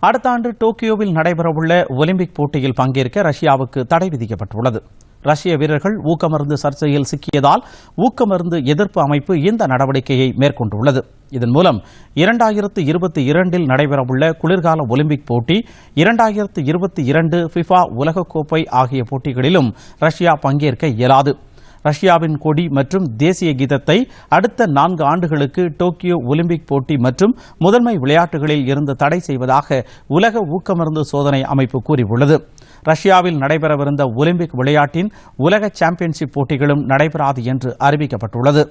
அடுத்த ஆண்டு டோக்கியோவில் நடைபெறவுள்ள ஒலிம்பிக் போட்டியில் பங்கேற்க ரஷ்யாவுக்கு தடை விதிக்கப்பட்டுள்ளது. ரஷ்ய வீரர்கள் ஊக்கமருந்து சர்ச்சையில் சிக்கியதால் ஊக்கமருந்து எதிர்ப்பு அமைப்பு இந்த நடவடிக்கையை மேற்கொண்டுள்ளது. இதன் மூலம் இரண்டாயிரத்து இருபத்தி இரண்டில் நடைபெறவுள்ள குளிர்கால ஒலிம்பிக் போட்டி இரண்டாயிரத்து இருபத்தி இரண்டு ஃபிஃபா உலகக்கோப்பை ஆகிய போட்டிகளிலும் ரஷ்யா பங்கேற்க இயலாது. ரஷ்யாவின் கொடி மற்றும் தேசிய கீதத்தை அடுத்த நான்கு ஆண்டுகளுக்கு டோக்கியோ ஒலிம்பிக் போட்டி மற்றும் முதன்மை விளையாட்டுகளில் இருந்து தடை செய்வதாக உலக ஊக்கமருந்து சோதனை அமைப்பு கூறியுள்ளது. ரஷ்யாவில் நடைபெறவிருந்த ஒலிம்பிக் விளையாட்டின் உலக சாம்பியன்ஷிப் போட்டிகளும் நடைபெறாது என்று அறிவிக்கப்பட்டுள்ளது.